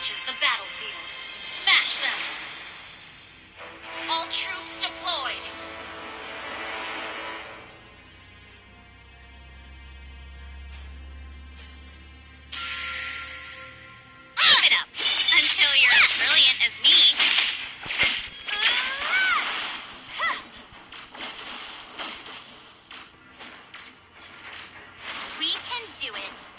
reaches the battlefield. Smash them! All troops deployed! Give it up! Until you're as brilliant as me. do it.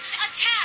Attack.